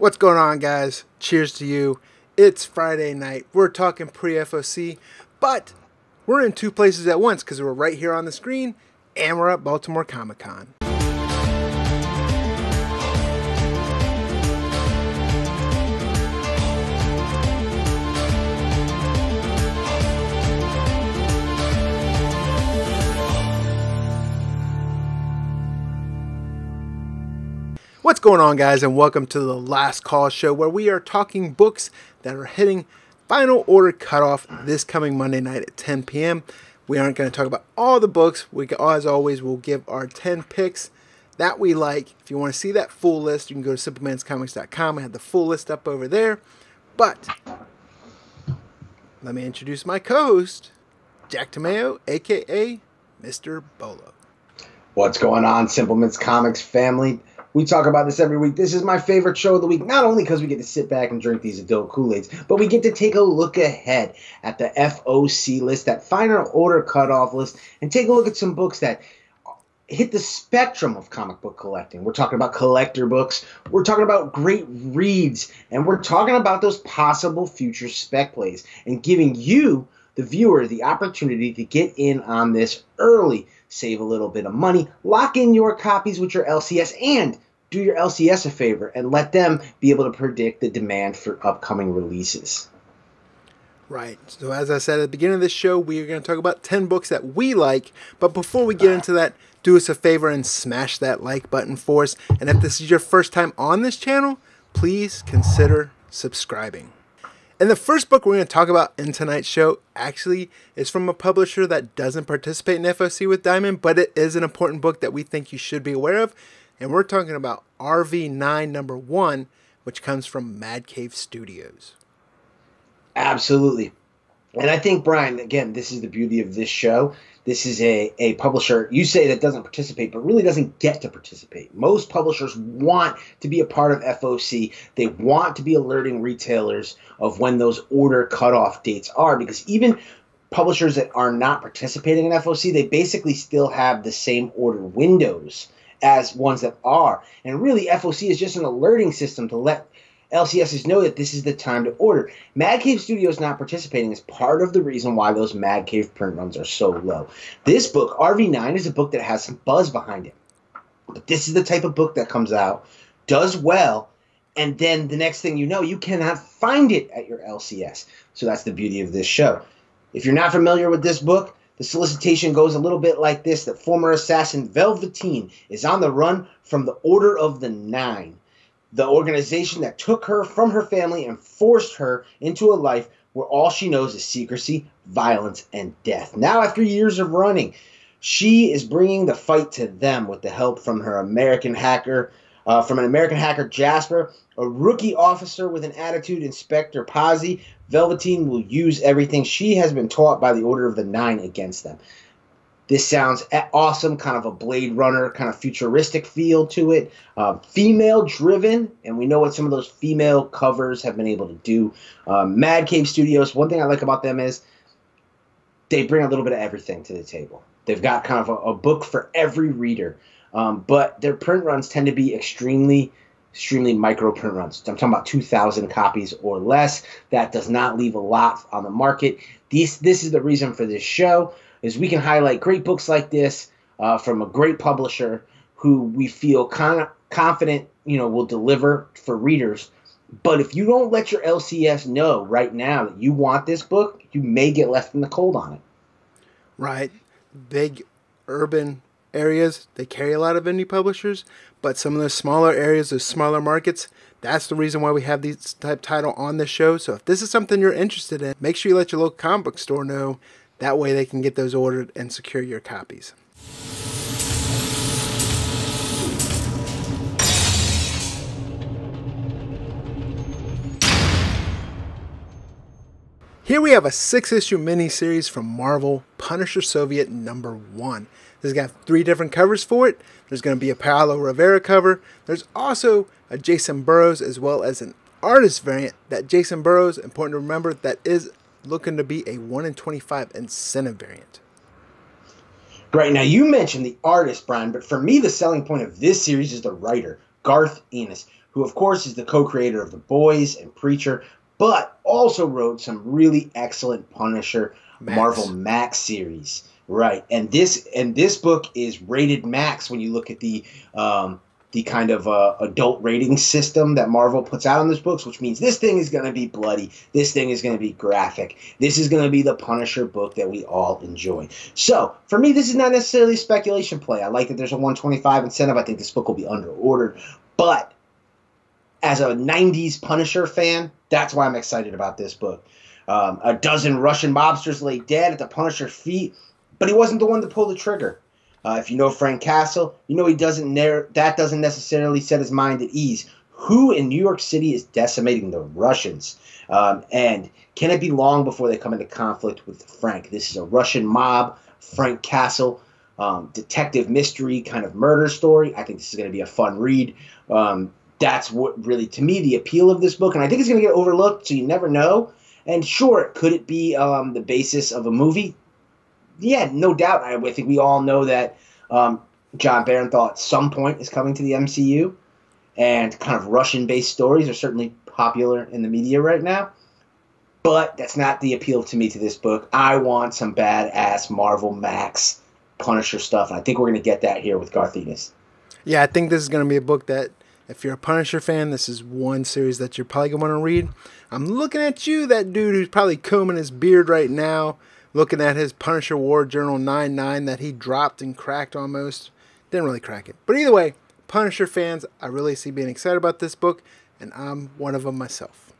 What's going on, guys? Cheers to you. It's Friday night. We're talking pre FOC, but we're in two places at once because we're right here on the screen and we're at Baltimore Comic Con. What's going on, guys, and welcome to the Last Call Show, where we are talking books that are hitting final order cutoff this coming Monday night at 10 p.m. We aren't going to talk about all the books. We, as always, will give our 10 picks that we like. If you want to see that full list, you can go to simplemanscomics.com. I have the full list up over there. But let me introduce my co-host, Jack Tomeo, aka Mr. Bolo. What's going on, Simpleman's Comics family? We talk about this every week. This is my favorite show of the week, not only because we get to sit back and drink these adult Kool-Aids, but we get to take a look ahead at the FOC list, that final order cutoff list, and take a look at some books that hit the spectrum of comic book collecting. We're talking about collector books, we're talking about great reads, and we're talking about those possible future spec plays and giving you, the viewer, the opportunity to get in on this early save a little bit of money, lock in your copies with your LCS, and do your LCS a favor and let them be able to predict the demand for upcoming releases. Right. So, as I said at the beginning of this show, we are going to talk about 10 books that we like. But before we get into that, do us a favor and smash that like button for us. And if this is your first time on this channel, please consider subscribing. And the first book we're going to talk about in tonight's show actually is from a publisher that doesn't participate in FOC with Diamond, but it is an important book that we think you should be aware of. And we're talking about RV9 number one, which comes from Mad Cave Studios. Absolutely. And I think, Brian, again, this is the beauty of this show this is a, a publisher you say that doesn't participate but really doesn't get to participate. Most publishers want to be a part of foc they want to be alerting retailers of when those order cutoff dates are because even publishers that are not participating in foc they basically still have the same order windows as ones that are. And really foc is just an alerting system to let LCSs know that this is the time to order. Mad Cave Studios not participating is part of the reason why those Mad Cave print runs are so low. This book, RV9, is a book that has some buzz behind it. But this is the type of book that comes out, does well, and then the next thing you know, you cannot find it at your LCS. So that's the beauty of this show. If you're not familiar with this book, the solicitation goes a little bit like this that former assassin Velveteen is on the run from the Order of the Nine the organization that took her from her family and forced her into a life where all she knows is secrecy, violence, and death. Now, after years of running, she is bringing the fight to them with the help from her American hacker, uh, from an American hacker Jasper, a rookie officer with an attitude, Inspector Pazzi. Velveteen will use everything she has been taught by the Order of the Nine against them. This sounds awesome, kind of a Blade Runner, kind of futuristic feel to it. Uh, female driven, and we know what some of those female covers have been able to do. Um, Mad Cave Studios, one thing I like about them is they bring a little bit of everything to the table. They've got kind of a, a book for every reader, um, but their print runs tend to be extremely extremely micro print runs. I'm talking about 2,000 copies or less. That does not leave a lot on the market. These, this is the reason for this show is we can highlight great books like this uh, from a great publisher who we feel con- confident you know will deliver for readers. But if you don't let your LCS know right now that you want this book, you may get left in the cold on it. Right. Big urban areas, they carry a lot of indie publishers, but some of the smaller areas, the smaller markets, that's the reason why we have these type title on the show. So if this is something you're interested in, make sure you let your local comic book store know that way they can get those ordered and secure your copies. Here we have a six issue miniseries from Marvel, Punisher Soviet number one. This has got three different covers for it. There's going to be a Paolo Rivera cover. There's also a Jacen Burrows as well as an artist variant. That Jacen Burrows, important to remember, that is looking to be a 1 in 25 incentive variant. Great. Now, you mentioned the artist, Brian, but for me, the selling point of this series is the writer, Garth Ennis. who, of course, is the co creator of The Boys and Preacher, but also wrote some really excellent Punisher Max. Marvel Max series. Right, and this and this book is rated max when you look at the um, the kind of uh, adult rating system that Marvel puts out on these books, which means this thing is going to be bloody, this thing is going to be graphic, this is going to be the Punisher book that we all enjoy. So for me, this is not necessarily speculation play. I like that there's a 125 incentive. I think this book will be under ordered, but as a 90s Punisher fan, that's why I'm excited about this book. Um, a dozen Russian mobsters lay dead at the Punisher's feet but he wasn't the one to pull the trigger. Uh, if you know Frank Castle, you know he doesn't ne- that doesn't necessarily set his mind at ease. Who in New York City is decimating the Russians? Um, and can it be long before they come into conflict with Frank? This is a Russian mob, Frank Castle, um, detective mystery kind of murder story. I think this is going to be a fun read. Um, that's what really, to me, the appeal of this book. And I think it's going to get overlooked, so you never know. And sure, could it be um, the basis of a movie? Yeah, no doubt. I, I think we all know that um, Jon Bernthal at some point is coming to the MCU, and kind of Russian-based stories are certainly popular in the media right now. But that's not the appeal to me to this book. I want some badass Marvel Max Punisher stuff, and I think we're going to get that here with Garth Ennis. Yeah, I think this is going to be a book that, if you're a Punisher fan, this is one series that you're probably going to want to read. I'm looking at you, that dude who's probably combing his beard right now looking at his Punisher War Journal 9-9 that he dropped and cracked almost. Didn't really crack it. But either way, Punisher fans, I really see being excited about this book, and I'm one of them myself.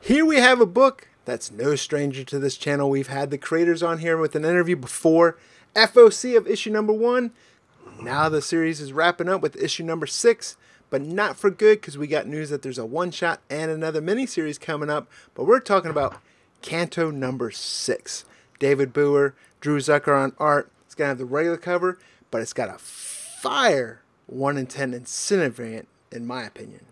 Here we have a book that's no stranger to this channel. We've had the creators on here with an interview before. FOC of issue number one now the series is wrapping up with issue number six, but not for good because we got news that there's a one shot and another miniseries coming up. But we're talking about Canto number six. David Booher, Drew Zucker on art. It's gonna have the regular cover, but it's got a fire one in ten incentive variant, in my opinion.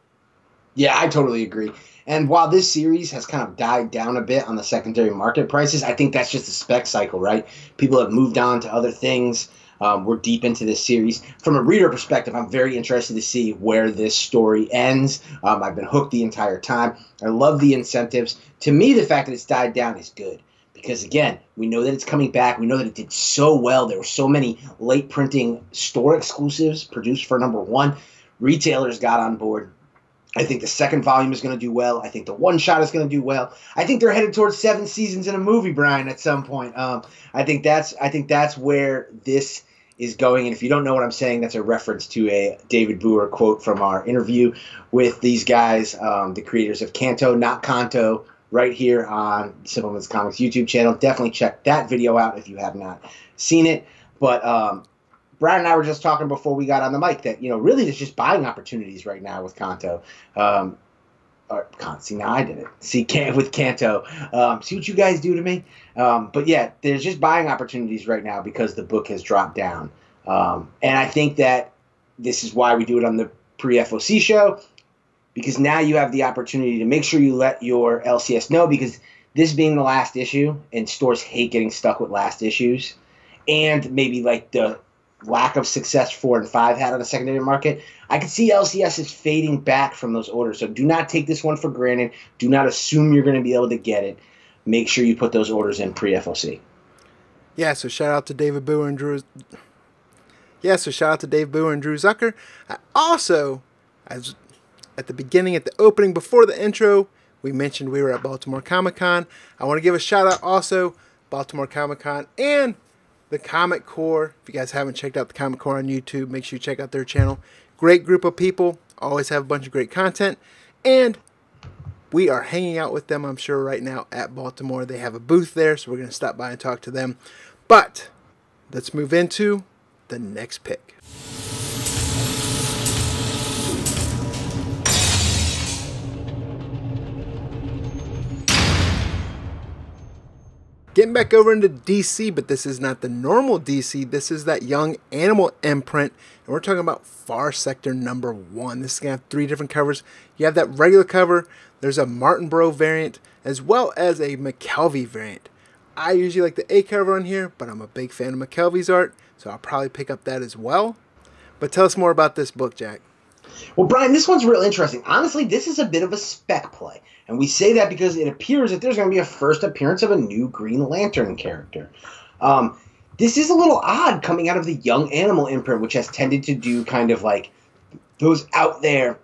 Yeah, I totally agree. And while this series has kind of died down a bit on the secondary market prices, I think that's just a spec cycle, right? People have moved on to other things. Um, we're deep into this series. From a reader perspective, I'm very interested to see where this story ends. Um, I've been hooked the entire time. I love the incentives. To me, the fact that it's died down is good because again, we know that it's coming back. We know that it did so well. There were so many late printing store exclusives produced for number one. Retailers got on board. I think the second volume is going to do well. I think the one shot is going to do well. I think they're headed towards seven seasons in a movie, Brian. At some point, um, I think that's I think that's where this is going. And if you don't know what I'm saying, that's a reference to a David Booher quote from our interview with these guys, um, the creators of Kanto, not Kanto, right here on Simpleman's Comics YouTube channel. Definitely check that video out if you have not seen it. But um, Brad and I were just talking before we got on the mic that you know really there's just buying opportunities right now with Canto. Um, or can't see now I did it. See can with Kanto. Um, see what you guys do to me. Um, but yeah, there's just buying opportunities right now because the book has dropped down. Um, and I think that this is why we do it on the pre FOC show because now you have the opportunity to make sure you let your LCS know because this being the last issue and stores hate getting stuck with last issues and maybe like the lack of success four and five had on the secondary market, I could see LCS is fading back from those orders. So do not take this one for granted. Do not assume you're going to be able to get it. Make sure you put those orders in pre FOC. Yeah, so shout out to David Booher and Drew. Yeah, so shout out to Dave Booher and Drew Zucker. I also, as at the beginning, at the opening, before the intro, we mentioned we were at Baltimore Comic Con. I want to give a shout out also, Baltimore Comic Con and the Comic Core. If you guys haven't checked out the Comic Core on YouTube, make sure you check out their channel. Great group of people, always have a bunch of great content. And we are hanging out with them, I'm sure, right now at Baltimore. They have a booth there, so we're going to stop by and talk to them. But let's move into the next pick. Getting back over into DC, but this is not the normal DC. This is that young animal imprint. And we're talking about Far Sector number one. This is going to have three different covers. You have that regular cover, there's a Martin Martinborough variant, as well as a McKelvey variant. I usually like the A cover on here, but I'm a big fan of McKelvey's art, so I'll probably pick up that as well. But tell us more about this book, Jack. Well, Brian, this one's real interesting. Honestly, this is a bit of a spec play. And we say that because it appears that there's going to be a first appearance of a new Green Lantern character. Um, this is a little odd coming out of the Young Animal imprint, which has tended to do kind of like those out there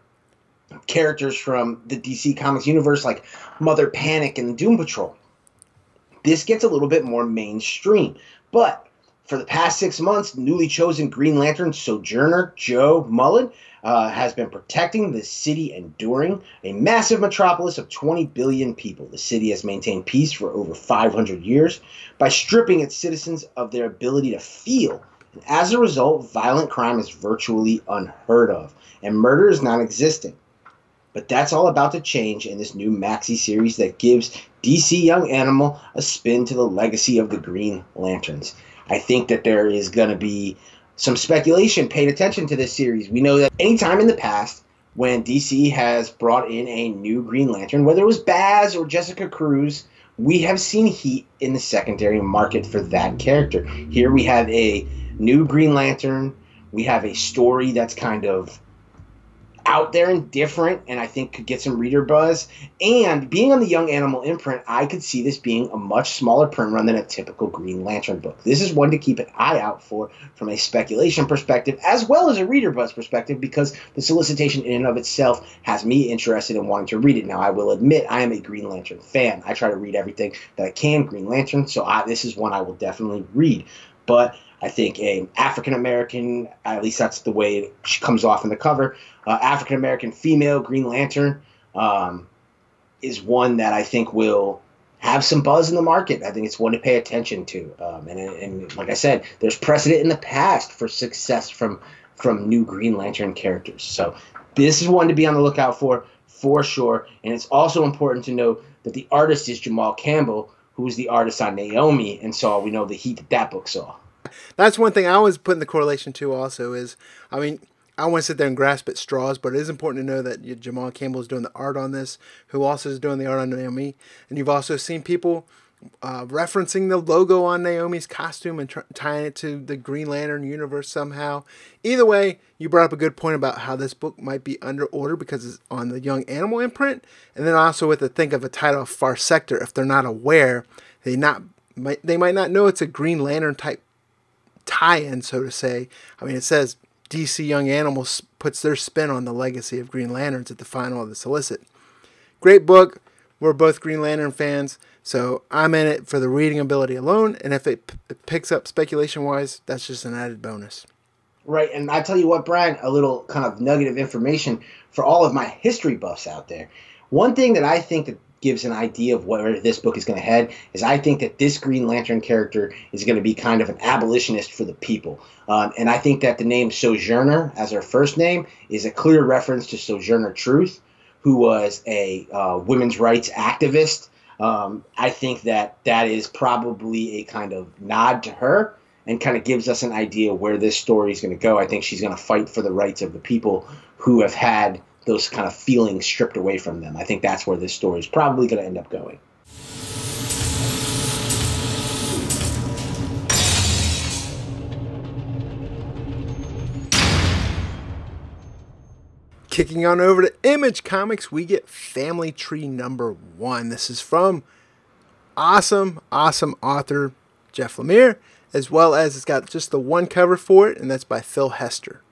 characters from the DC Comics universe, like Mother Panic and Doom Patrol. This gets a little bit more mainstream. But for the past six months, newly chosen Green Lantern Sojourner Jo Mullein uh, has been protecting the city enduring a massive metropolis of 20 billion people. The city has maintained peace for over 500 years by stripping its citizens of their ability to feel. And as a result, violent crime is virtually unheard of, and murder is non existent. But that's all about to change in this new maxi series that gives DC Young Animal a spin to the legacy of the Green Lanterns. I think that there is going to be some speculation paid attention to this series. We know that anytime in the past when DC has brought in a new Green Lantern, whether it was Baz or Jessica Cruz, we have seen heat in the secondary market for that character. Here we have a new Green Lantern. We have a story that's kind of out there and different, and I think could get some reader buzz. And being on the Young Animal imprint, I could see this being a much smaller print run than a typical Green Lantern book. This is one to keep an eye out for from a speculation perspective, as well as a reader buzz perspective, because the solicitation in and of itself has me interested in wanting to read it. Now, I will admit I am a Green Lantern fan. I try to read everything that I can Green Lantern, so I, this is one I will definitely read. But I think an African American, at least that's the way she comes off in the cover, uh, African American female Green Lantern um, is one that I think will have some buzz in the market. I think it's one to pay attention to. Um, and, and like I said, there's precedent in the past for success from from new Green Lantern characters. So this is one to be on the lookout for for sure. And it's also important to note that the artist is Jamal Campbell, who is the artist on Naomi, and so we know the heat that that book saw. That's one thing I always put in the correlation to. Also, is I mean, I want to sit there and grasp at straws, but it is important to know that Jamal Campbell is doing the art on this, who also is doing the art on Naomi, and you've also seen people uh, referencing the logo on Naomi's costume and tr- tying it to the Green Lantern universe somehow. Either way, you brought up a good point about how this book might be under order because it's on the Young Animal imprint, and then also with the think of a title of Far Sector. If they're not aware, they not might, they might not know it's a Green Lantern type tie-in, so to say. I mean, it says DC Young Animals puts their spin on the legacy of Green Lanterns at the final of the solicit. Great book. We're both Green Lantern fans, so I'm in it for the reading ability alone. And if it, it picks up speculation wise, that's just an added bonus. Right, and I tell you what, Brian, a little kind of nugget of information for all of my history buffs out there. One thing that I think that gives an idea of where this book is going to head is I think that this Green Lantern character is going to be kind of an abolitionist for the people. Um, and I think that the name Sojourner as her first name is a clear reference to Sojourner Truth, who was a uh, women's rights activist. Um, I think that that is probably a kind of nod to her and kind of gives us an idea where this story is going to go. I think she's going to fight for the rights of the people who have had those kind of feelings stripped away from them. I think that's where this story is probably going to end up going. Kicking on over to Image Comics, we get Family Tree number one. This is from awesome, awesome author Jeff Lemire, as well as it's got just the one cover for it, and that's by Phil Hester.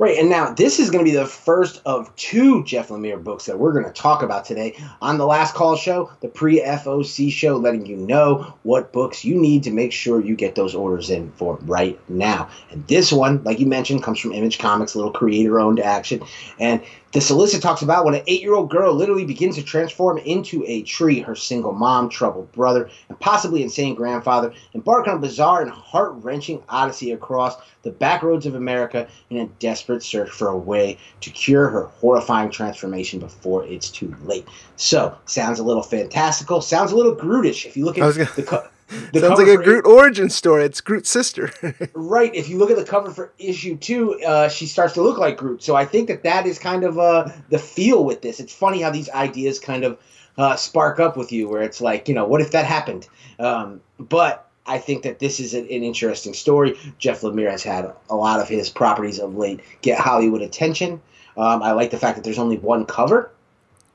Right, and now this is going to be the first of two Jeff Lemire books that we're going to talk about today on the Last Call show, the pre FOC show, letting you know what books you need to make sure you get those orders in for right now. And this one, like you mentioned, comes from Image Comics, little creator owned action. And The solicit talks about when an eight year old girl literally begins to transform into a tree, her single mom, troubled brother, and possibly insane grandfather embark on a bizarre and heart wrenching odyssey across the back roads of America in a desperate search for a way to cure her horrifying transformation before it's too late. So, sounds a little fantastical, sounds a little Grootish. If you look at gonna... the. Co- the Sounds like a Groot it, origin story. It's Groot's sister. right. If you look at the cover for issue two, uh, she starts to look like Groot. So I think that that is kind of uh, the feel with this. It's funny how these ideas kind of uh, spark up with you, where it's like, you know, what if that happened? Um, but I think that this is an, an, interesting story. Jeff Lemire has had a lot of his properties of late get Hollywood attention. Um, I like the fact that there's only one cover.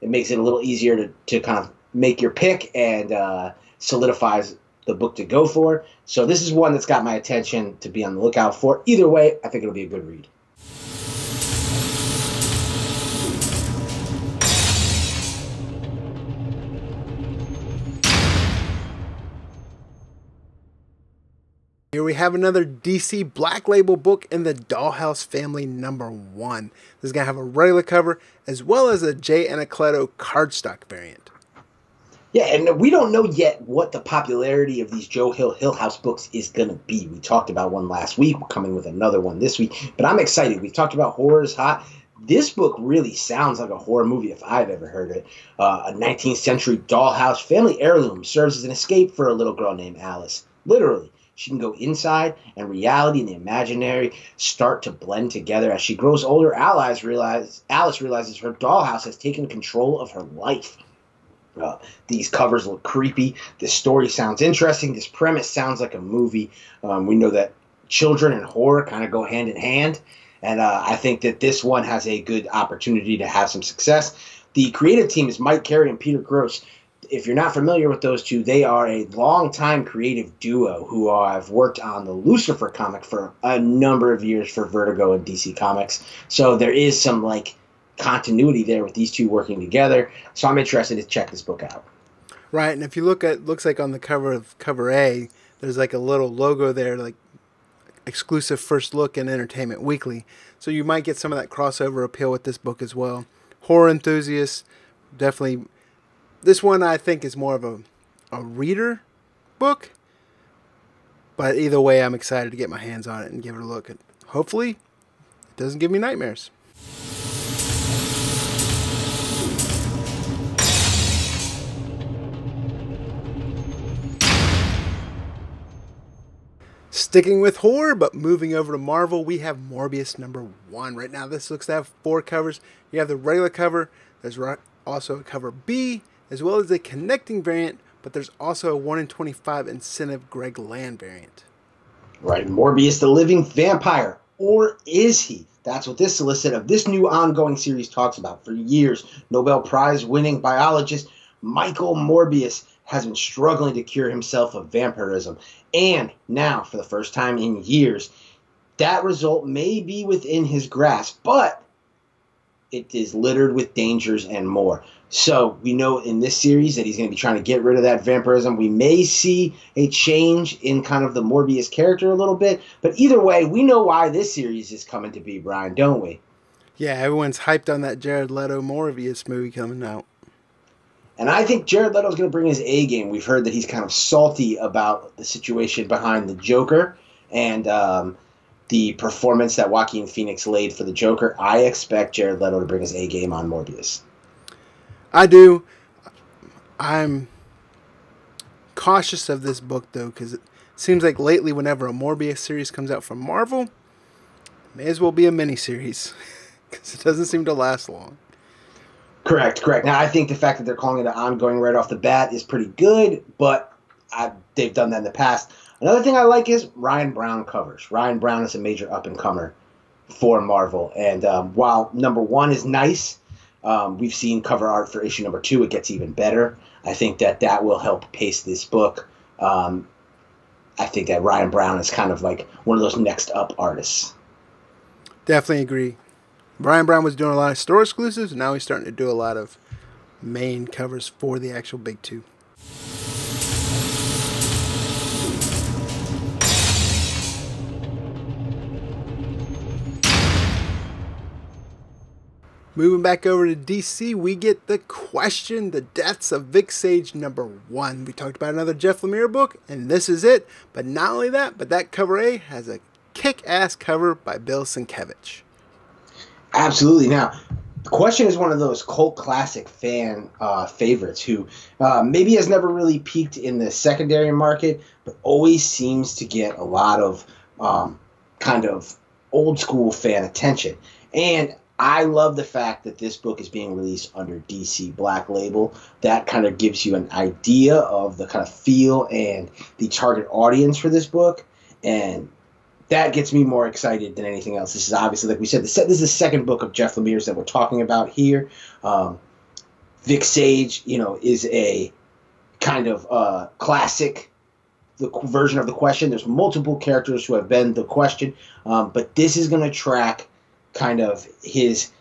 It makes it a little easier to, to kind of make your pick and uh, solidifies the book to go for. So this is one that's got my attention to be on the lookout for. Either way, I think it'll be a good read. Here we have another DC Black Label book in the Dollhouse family number one. This is going to have a regular cover as well as a Jay Anacleto cardstock variant. Yeah, and we don't know yet what the popularity of these Joe Hill Hill House books is going to be. We talked about one last week. We're coming with another one this week. But I'm excited. We've talked about horrors hot. This book really sounds like a horror movie if I've ever heard it. Uh, a 19th century dollhouse family heirloom serves as an escape for a little girl named Alice. Literally. She can go inside, and reality and the imaginary start to blend together. As she grows older, Alice, realize, Alice realizes her dollhouse has taken control of her life. Uh, these covers look creepy. This story sounds interesting. This premise sounds like a movie. Um, we know that children and horror kind of go hand in hand. And uh, I think that this one has a good opportunity to have some success. The creative team is Mike Carey and Peter Gross. If you're not familiar with those two, they are a long-time creative duo who have worked on the Lucifer comic for a number of years for Vertigo and DC Comics. So there is some like continuity there with these two working together. So I'm interested to check this book out. Right, and if you look at looks like on the cover of cover A, there's like a little logo there, like exclusive first look in Entertainment Weekly. So you might get some of that crossover appeal with this book as well. Horror enthusiasts, definitely. This one I think is more of a a reader book, but either way, I'm excited to get my hands on it and give it a look. And hopefully, it doesn't give me nightmares. Sticking with horror, but moving over to Marvel, we have Morbius number one. Right now, this looks to have four covers. You have the regular cover, there's also a cover B, as well as a connecting variant, but there's also a 1 in 25 incentive Greg Land variant. Right, Morbius the living vampire. Or is he? That's what this solicit of this new ongoing series talks about. For years, Nobel Prize winning biologist Michael Morbius has been struggling to cure himself of vampirism. And now, for the first time in years, that result may be within his grasp, but it is littered with dangers and more. So we know in this series that he's going to be trying to get rid of that vampirism. We may see a change in kind of the Morbius character a little bit, but either way, we know why this series is coming to be, Brian, don't we? Yeah, everyone's hyped on that Jared Leto Morbius movie coming out. And I think Jared Leto's going to bring his A game. We've heard that he's kind of salty about the situation behind the Joker and um, the performance that Joaquin Phoenix laid for the Joker. I expect Jared Leto to bring his A game on Morbius. I do. I'm cautious of this book though because it seems like lately, whenever a Morbius series comes out from Marvel, may as well be a miniseries because it doesn't seem to last long. Correct, correct. Now, I think the fact that they're calling it an ongoing right off the bat is pretty good, but I, they've done that in the past. Another thing I like is Ryan Brown covers. Ryan Brown is a major up and comer for Marvel, and um, while number one is nice, um, we've seen cover art for issue number two. It gets even better. I think that that will help pace this book. Um, I think that Ryan Brown is kind of like one of those next up artists. Definitely agree. Ryan Brown was doing a lot of store exclusives, and now he's starting to do a lot of main covers for the actual big two. Moving back over to DC, we get The Question, The Deaths of Vic Sage number one. We talked about another Jeff Lemire book, and this is it. But not only that, but that cover A has a kick ass cover by Bill Sienkiewicz. Absolutely. Now, The Question is one of those cult classic fan uh, favorites who uh, maybe has never really peaked in the secondary market, but always seems to get a lot of um, kind of old school fan attention. And I love the fact that this book is being released under DC Black Label. That kind of gives you an idea of the kind of feel and the target audience for this book. And that gets me more excited than anything else. This is obviously, like we said, this is the second book of Jeff Lemire's that we're talking about here. Um, Vic Sage, you know, is a kind of uh, classic the version of the question. There's multiple characters who have been the question, um, but this is going to track kind of his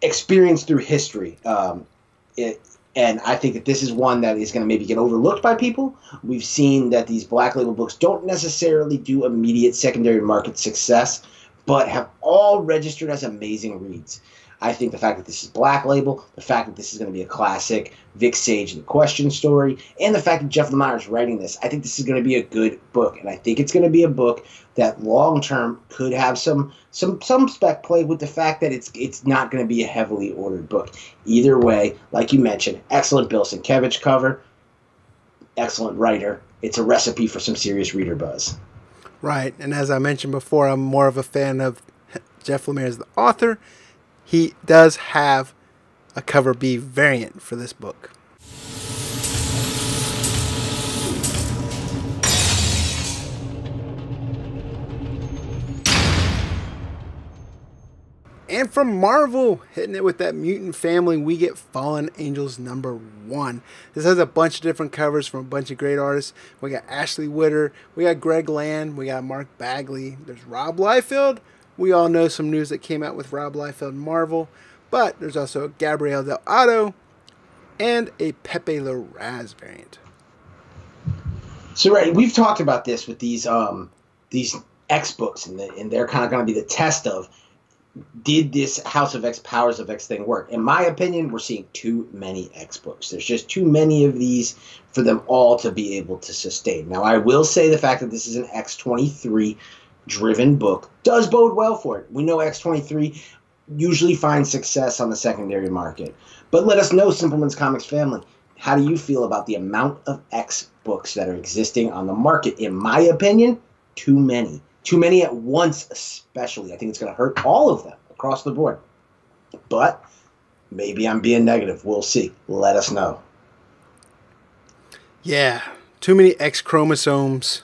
experience through history. Um, it, and I think that this is one that is going to maybe get overlooked by people. We've seen that these black label books don't necessarily do immediate secondary market success, but have all registered as amazing reads. I think the fact that this is Black Label, the fact that this is going to be a classic Vic Sage and the Question story, and the fact that Jeff Lemire is writing this, I think this is going to be a good book, and I think it's going to be a book that long term could have some some some spec play with the fact that it's it's not going to be a heavily ordered book. Either way, like you mentioned, excellent Bill Sienkiewicz cover, excellent writer. It's a recipe for some serious reader buzz. Right, and as I mentioned before, I'm more of a fan of Jeff Lemire as the author he does have a cover B variant for this book. And from Marvel, hitting it with that mutant family, we get Fallen Angels number one. This has a bunch of different covers from a bunch of great artists. We got Ashley Witter, we got Greg Land, we got Mark Bagley, there's Rob Liefeld, we all know some news that came out with Rob Liefeld Marvel, but there's also a Gabriel Dell'Otto and a Pepe Larraz variant. So right, we've talked about this with these um these X books, and, the, and they're kind of going to be the test of did this House of X Powers of X thing work? In my opinion, we're seeing too many X books. There's just too many of these for them all to be able to sustain. Now, I will say the fact that this is an X23 driven book does bode well for it. We know X23 usually finds success on the secondary market. But let us know, Simpleman's Comics family, how do you feel about the amount of X books that are existing on the market? In my opinion, too many. Too many at once, especially. I think it's going to hurt all of them across the board. But maybe I'm being negative. We'll see. Let us know. Yeah, too many X chromosomes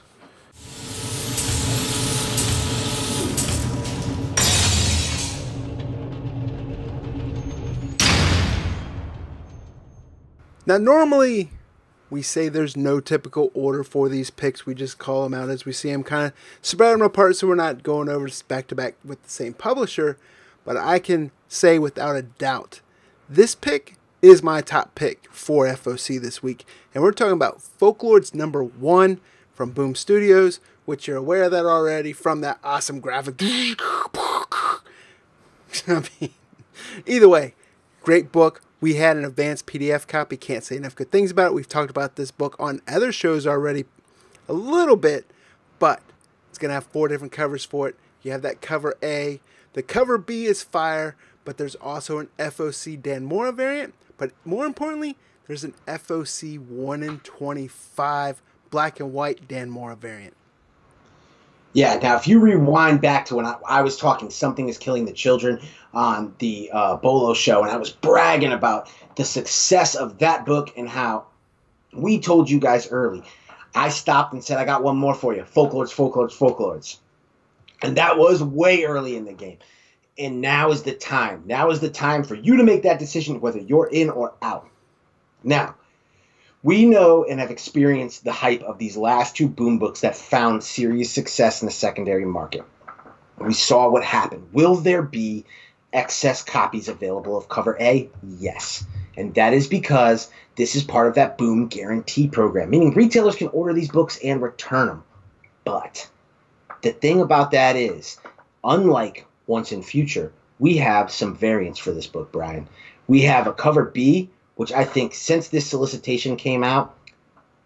Now, normally we say there's no typical order for these picks. We just call them out as we see them, kind of spread them apart so we're not going over back to back with the same publisher. But I can say without a doubt, this pick is my top pick for FOC this week. And we're talking about Folklords number one from Boom Studios, which you're aware of that already from that awesome graphic. I mean, either way, great book. We had an advanced PDF copy. Can't say enough good things about it. We've talked about this book on other shows already a little bit, but it's going to have four different covers for it. You have that cover A. The cover B is fire, but there's also an FOC Dan Mora variant. But more importantly, there's an FOC 1 in 25 black and white Dan Mora variant. Yeah, now if you rewind back to when I, I was talking Something is Killing the Children on the uh, Bolo show, and I was bragging about the success of that book and how we told you guys early. I stopped and said, I got one more for you Folklords, Folklords, Folklords. And that was way early in the game. And now is the time. Now is the time for you to make that decision whether you're in or out. Now, we know and have experienced the hype of these last two boom books that found serious success in the secondary market. We saw what happened. Will there be excess copies available of cover A? Yes. And that is because this is part of that boom guarantee program, meaning retailers can order these books and return them. But the thing about that is, unlike Once and Future, we have some variants for this book, Brian. We have a cover B, which I think since this solicitation came out,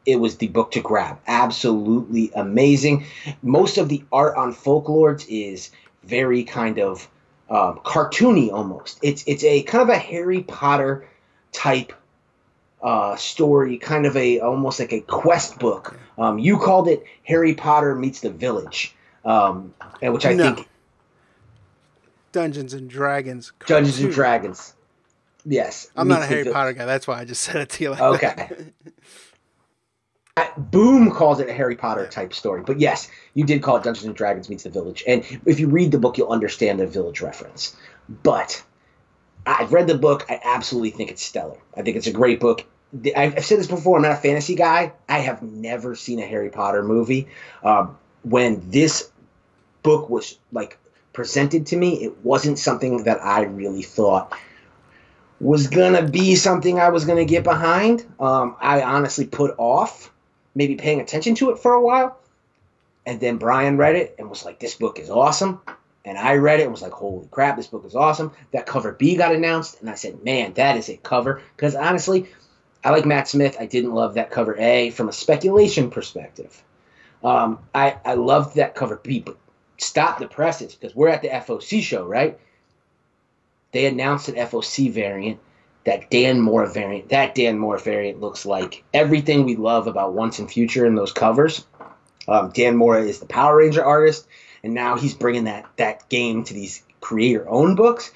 it was the book to grab. Absolutely amazing. Most of the art on Folklords is very kind of um, cartoony almost. It's it's a kind of a Harry Potter type uh, story, kind of a almost like a quest book. Um, you called it Harry Potter meets the Village, um, which I no. think Dungeons and Dragons. Cartoon. Dungeons and Dragons. Yes, I'm not a Harry Potter guy. That's why I just said it to you. Like okay. Boom calls it a Harry Potter type story, but yes, you did call it Dungeons and Dragons meets the Village, and if you read the book, you'll understand the Village reference. But I've read the book. I absolutely think it's stellar. I think it's a great book. I've said this before. I'm not a fantasy guy. I have never seen a Harry Potter movie. Um, when this book was like presented to me, it wasn't something that I really thought was gonna be something I was gonna get behind. Um, I honestly put off maybe paying attention to it for a while, and then Brian read it and was like, "This book is awesome." And I read it and was like, "Holy crap, this book is awesome!" That cover B got announced, and I said, "Man, that is a cover." Because honestly, I like Matt Smith. I didn't love that cover A from a speculation perspective. Um, I I loved that cover B, but stop the presses because we're at the FOC show, right? They announced an FOC variant, that Dan Mora variant. That Dan Mora variant looks like everything we love about Once and Future in those covers. Um, Dan Mora is the Power Ranger artist, and now he's bringing that that game to these creator-owned books.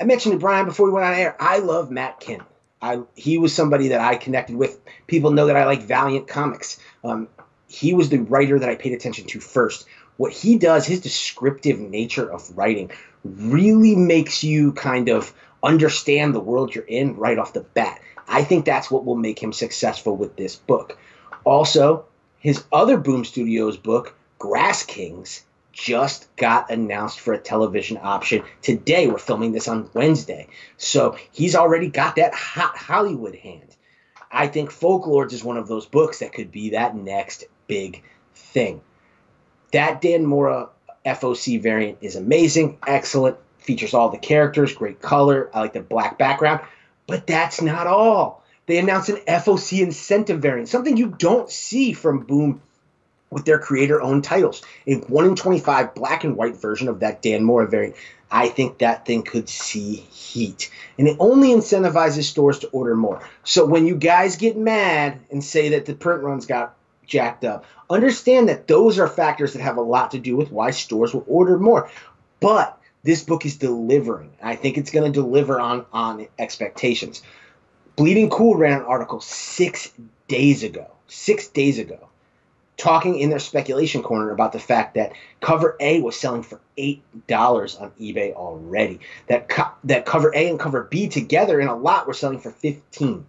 I mentioned to Brian before we went on air. I love Matt Kindt. I he was somebody that I connected with. People know that I like Valiant comics. Um, he was the writer that I paid attention to first. What he does, his descriptive nature of writing, really makes you kind of understand the world you're in right off the bat. I think that's what will make him successful with this book. Also, his other Boom Studios book, Grass Kings, just got announced for a television option today. We're filming this on Wednesday. So he's already got that hot Hollywood hand. I think Folklords is one of those books that could be that next big thing. That Dan Mora FOC variant is amazing, excellent, features all the characters, great color. I like the black background. But that's not all. They announced an FOC incentive variant, something you don't see from Boom with their creator owned titles. A 1 in 25 black and white version of that Dan Mora variant. I think that thing could see heat. And it only incentivizes stores to order more. So when you guys get mad and say that the print runs got jacked up, understand that those are factors that have a lot to do with why stores will order more. But this book is delivering. I think it's going to deliver on on expectations. Bleeding Cool ran an article six days ago, six days ago, talking in their speculation corner about the fact that cover A was selling for eight dollars on eBay already. That co- that cover A and cover B together in a lot were selling for fifteen.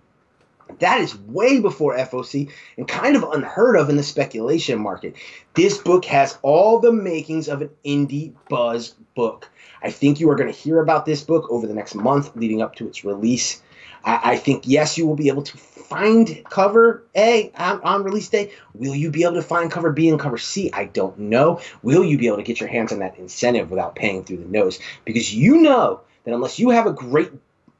That is way before FOC and kind of unheard of in the speculation market. This book has all the makings of an indie buzz book. I think you are going to hear about this book over the next month leading up to its release. I, I think, yes, you will be able to find cover A on, on, release day. Will you be able to find cover B and cover C? I don't know. Will you be able to get your hands on that incentive without paying through the nose? Because you know that unless you have a great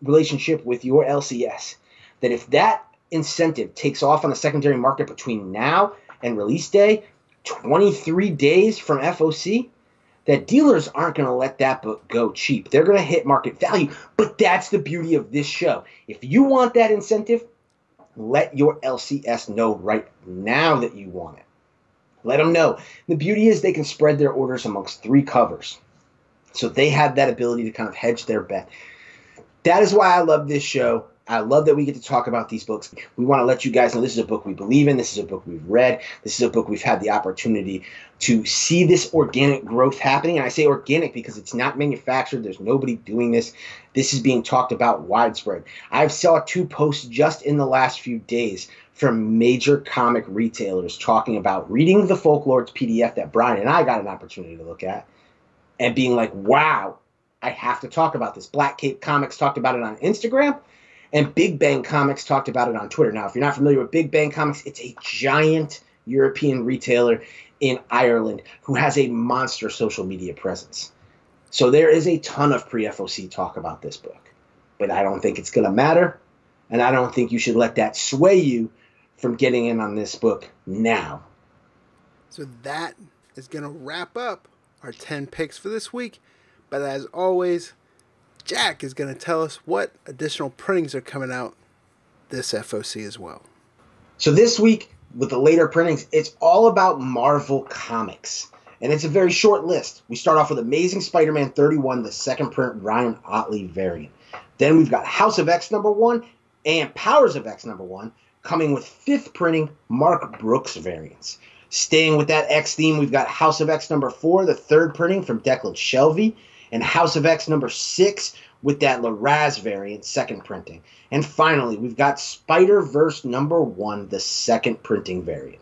relationship with your LCS, that if that incentive takes off on the secondary market between now and release day, 23 days from FOC, that dealers aren't going to let that book go cheap. They're going to hit market value. But that's the beauty of this show. If you want that incentive, let your LCS know right now that you want it. Let them know. The beauty is they can spread their orders amongst three covers. So they have that ability to kind of hedge their bet. That is why I love this show. I love that we get to talk about these books. We want to let you guys know this is a book we believe in. This is a book we've read. This is a book we've had the opportunity to see this organic growth happening. And I say organic because it's not manufactured. There's nobody doing this. This is being talked about widespread. I've saw two posts just in the last few days from major comic retailers talking about reading the Folklords PDF that Brian and I got an opportunity to look at and being like, wow, I have to talk about this. Black Cape Comics talked about it on Instagram and Big Bang Comics talked about it on Twitter. Now, if you're not familiar with Big Bang Comics, it's a giant European retailer in Ireland who has a monster social media presence. So there is a ton of pre FOC talk about this book, but I don't think it's going to matter. And I don't think you should let that sway you from getting in on this book now. So that is going to wrap up our 10 picks for this week. But as always, Jack is going to tell us what additional printings are coming out this FOC as well. So this week, with the later printings, it's all about Marvel Comics. And it's a very short list. We start off with Amazing Spider Man 31, the second print Ryan Ottley variant. Then we've got House of X number one and Powers of X number one, coming with fifth printing Mark Brooks variants. Staying with that X theme, we've got House of X number four, the third printing from Declan Shalvey, and House of X number six with that Larraz variant, second printing. And finally, we've got Spider Verse number one, the second printing variant.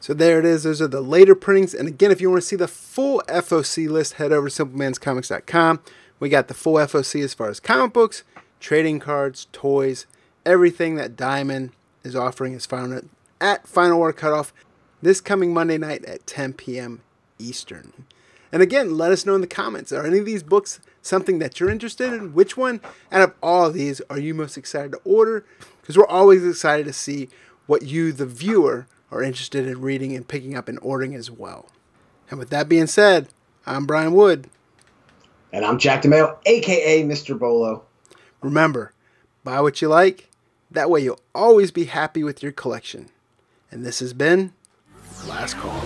So there it is. Those are the later printings. And again, if you want to see the full FOC list, head over to simplemanscomics.com. We got the full FOC as far as comic books, trading cards, toys, everything that Diamond is offering is found at Final Order Cutoff this coming Monday night at 10 p.m. Eastern. And again, let us know in the comments are any of these books something that you're interested in? Which one out of all of these are you most excited to order? Because we're always excited to see what you, the viewer, are interested in reading and picking up and ordering as well. And with that being said, I'm Brian Wood. And I'm Jack DeMeo, aka Mr. Bolo. Remember, buy what you like. That way you'll always be happy with your collection. And this has been Last Call.